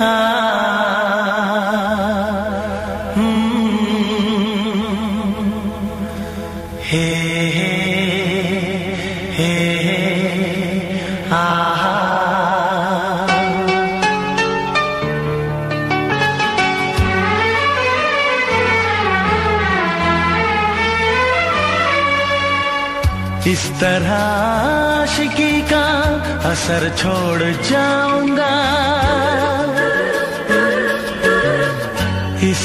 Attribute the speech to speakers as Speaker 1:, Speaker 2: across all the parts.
Speaker 1: हम्म। इस तरह आशिकी का असर छोड़ जाऊँगा।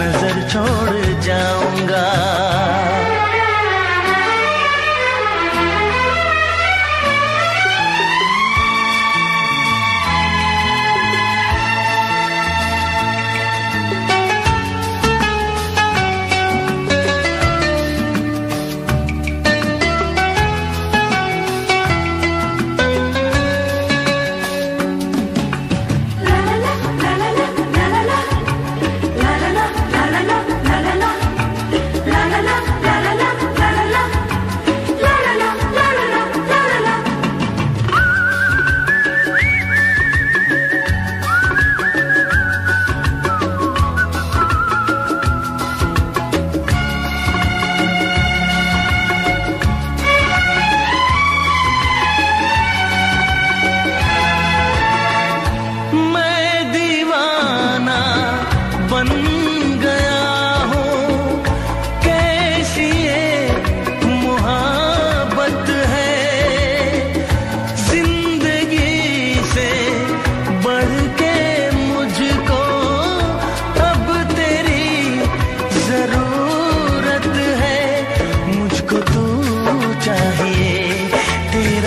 Speaker 1: नज़र छोड़ जाऊँगा।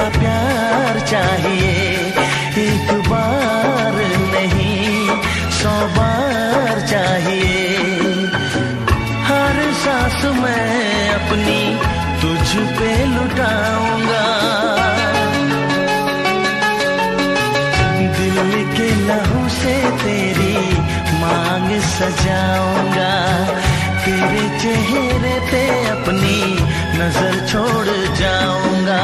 Speaker 1: प्यार चाहिए। एक बार नहीं, सौ बार चाहिए। हर सांस मैं अपनी तुझ पे लुटाऊँगा। दिल के लहू से तेरी मांग सजाऊँगा। तेरे चेहरे पे अपनी नज़र छोड़ जाऊँगा।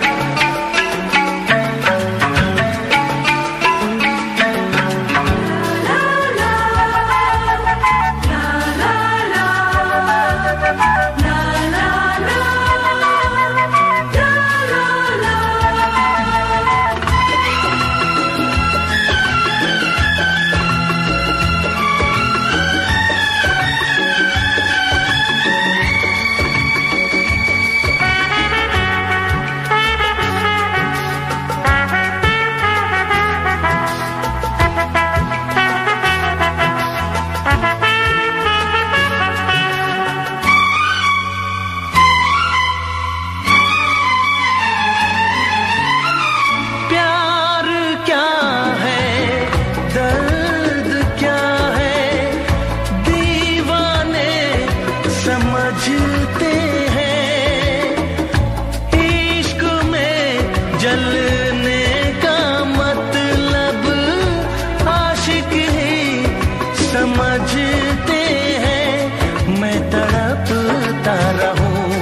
Speaker 1: समझते हैं। मैं तड़पता रहूँ,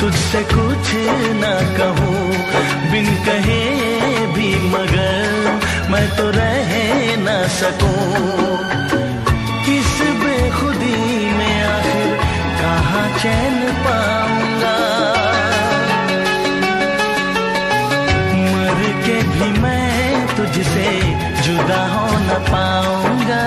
Speaker 1: तुझसे कुछ ना कहूँ। बिन कहे भी मगर मैं तो रह ना सकूँ। किस बेखुदी में आखिर कहाँ चैन पाऊँगा? मर के भी मैं तुझसे जुदा हो न पाऊँगा।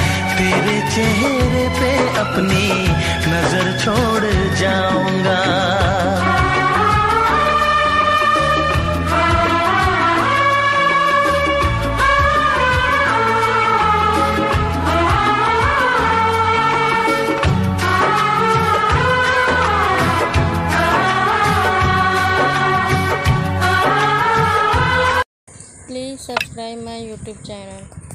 Speaker 1: तेरे चेहरे पे अपनी नज़र छोड़ जाऊँगा
Speaker 2: Please subscribe my YouTube channel.